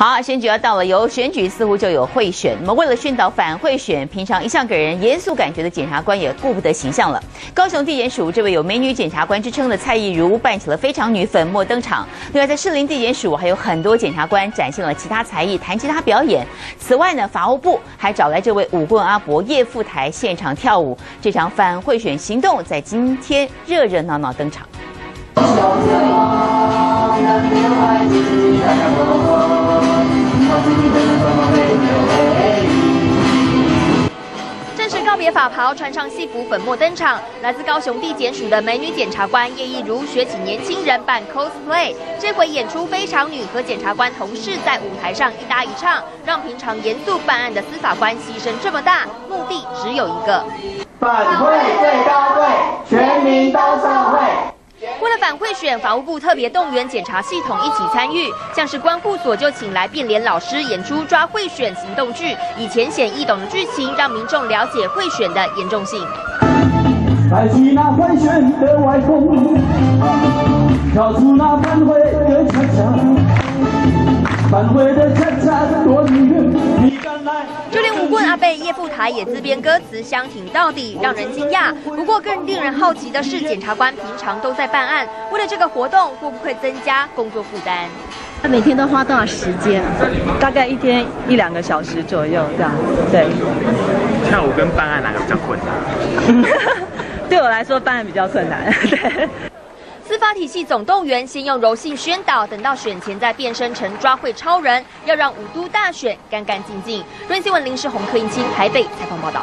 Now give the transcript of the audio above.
好，选举要到了，有选举似乎就有贿选。那么，为了宣导反贿选，平常一向给人严肃感觉的检察官也顾不得形象了。高雄地检署这位有美女检察官之称的蔡意如，扮起了非常女粉墨登场。另外，在士林地检署还有很多检察官展现了其他才艺，弹吉他表演。此外呢，法务部还找来这位舞棍阿伯叶富台现场跳舞。这场反贿选行动在今天热热闹闹登场。正式告别法袍，穿上戏服，粉墨登场。来自高雄地检署的美女检察官叶意如，学起年轻人扮 cosplay，这回演出非常女和检察官同事在舞台上一搭一唱，让平常严肃办案的司法官牺牲这么大，目的只有一个：反贿选，法务部特别动员检察系统一起参与，像是关护所就请来变脸老师演出抓贿选行动剧，以浅显易懂的剧情，让民众了解贿选的严重性。贝叶富台也自编歌词相挺到底，让人惊讶。不过更令人好奇的是，检察官平常都在办案，为了这个活动，会不会增加工作负担？他每天都花多少时间？大概一天一两个小时左右这样。对，跳舞跟办案哪个比较困难？对我来说办案比较困难。对。司法体系总动员，先用柔性宣导，等到选前再变身成抓会超人，要让五都大选干干净净。润新闻临时洪克英清台北采访报道。